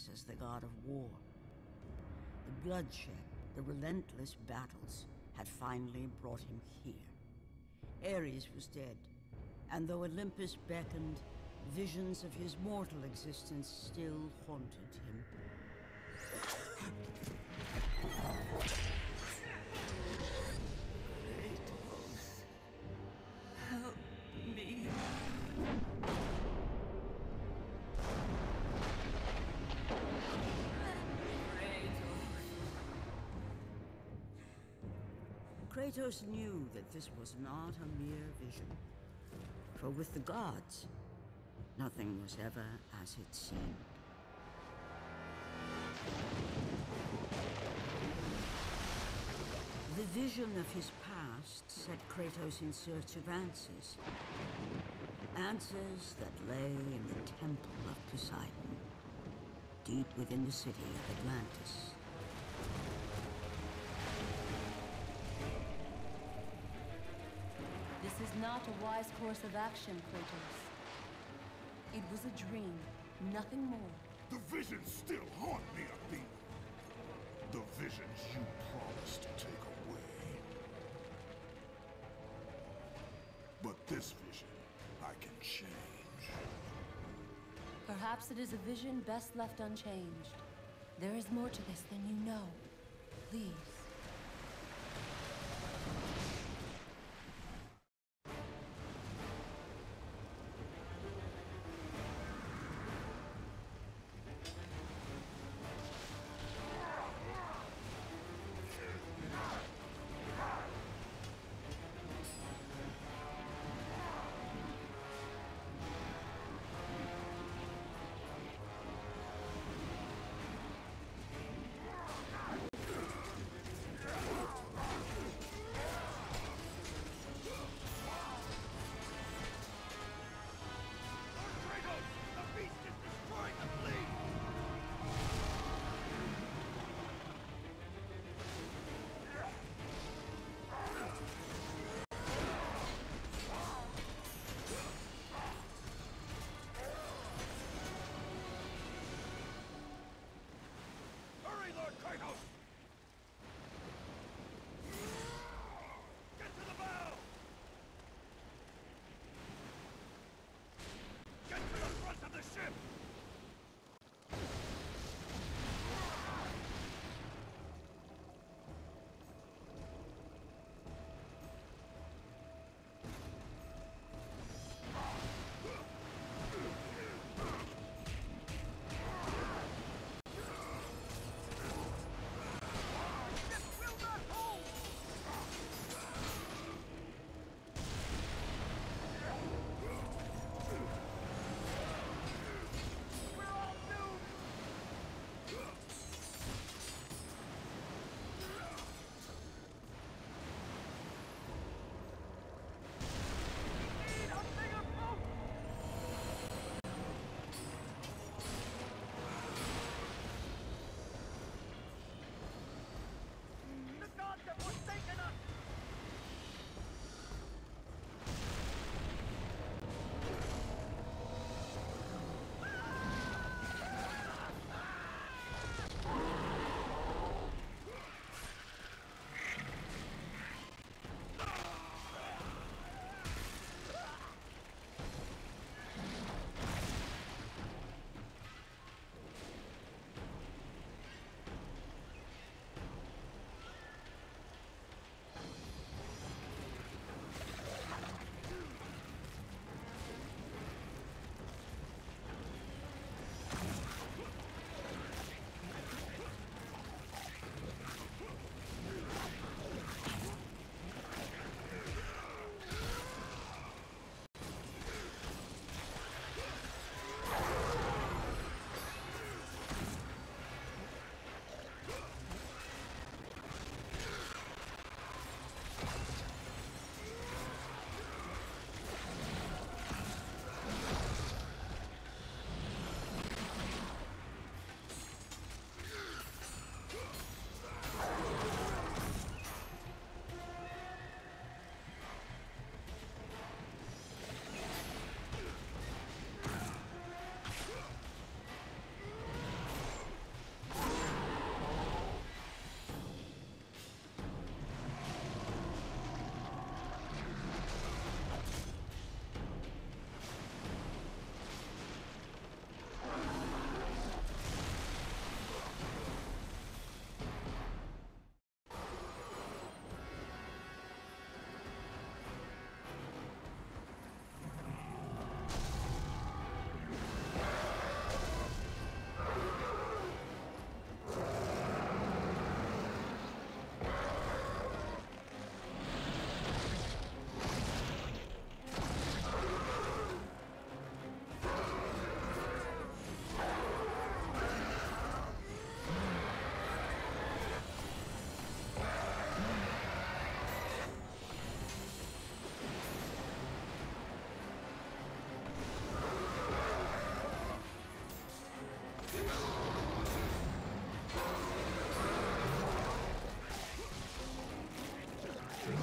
origins as the god of war. The bloodshed, the relentless battles, had finally brought him here. Ares was dead, and though Olympus beckoned, visions of his mortal existence still haunted him. Kratos knew that this was not a mere vision. For with the gods, nothing was ever as it seemed. The vision of his past set Kratos in search of answers. Answers that lay in the Temple of Poseidon, deep within the city of Atlantis. This is not a wise course of action, Kratos. It was a dream, nothing more. The visions still haunt me, Athena. The visions you promised to take away. But this vision, I can change. Perhaps it is a vision best left unchanged. There is more to this than you know. Please.